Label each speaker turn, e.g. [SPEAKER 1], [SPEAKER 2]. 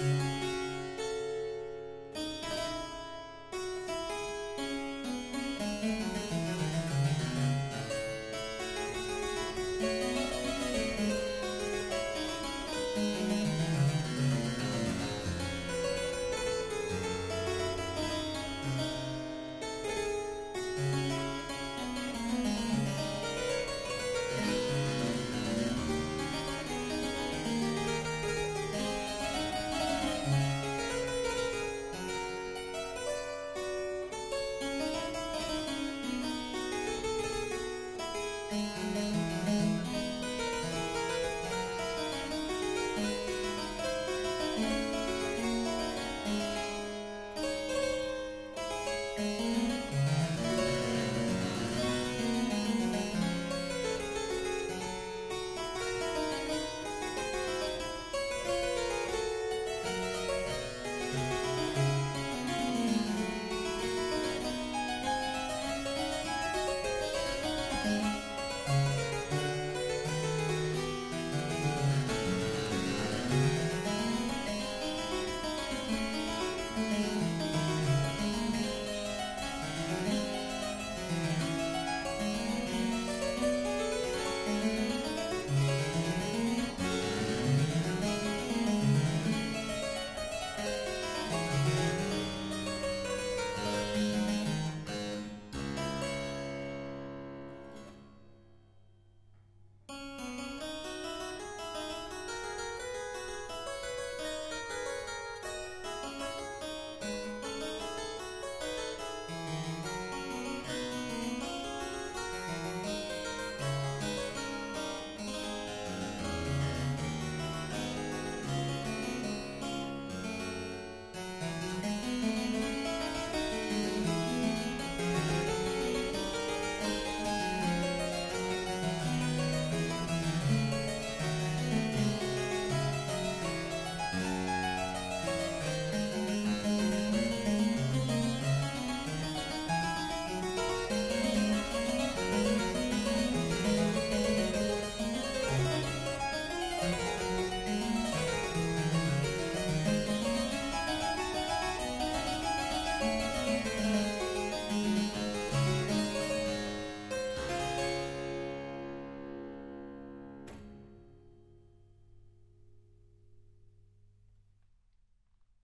[SPEAKER 1] Bye.